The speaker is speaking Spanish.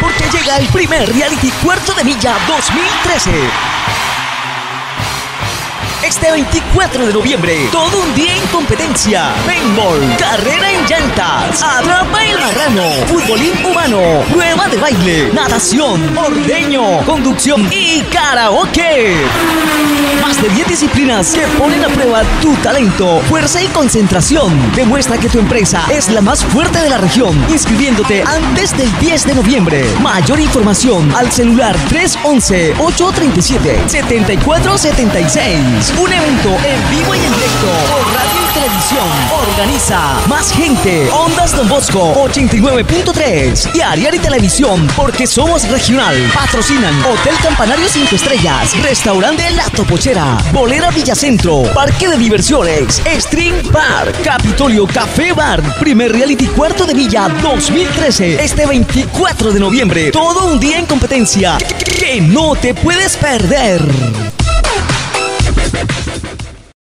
porque llega el primer reality cuarto de milla 2013. Este 24 de noviembre, todo un día en competencia. Paintball, carrera en llantas, atrapa el marrano, futbolín humano, prueba de baile, natación, ordeño, conducción y karaoke. Más de 10 disciplinas que ponen a prueba tu talento, fuerza y concentración. Demuestra que tu empresa es la más fuerte de la región, inscribiéndote antes del 10 de noviembre. Mayor información al celular 311-837-7476. Un evento en vivo Organiza Más Gente, Ondas Don Bosco 89.3 y Ariari Televisión porque somos regional. Patrocinan Hotel Campanario 5 Estrellas, Restaurante La Topochera, Bolera Villacentro, Parque de Diversiones, String Park, Capitolio Café Bar, primer reality cuarto de Villa 2013, este 24 de noviembre. Todo un día en competencia que no te puedes perder.